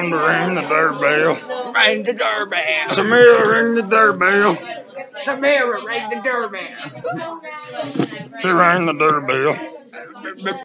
Time to ring the doorbell. Ring the doorbell. Samaire, ring the doorbell. Samaire, ring the doorbell. She rang the doorbell.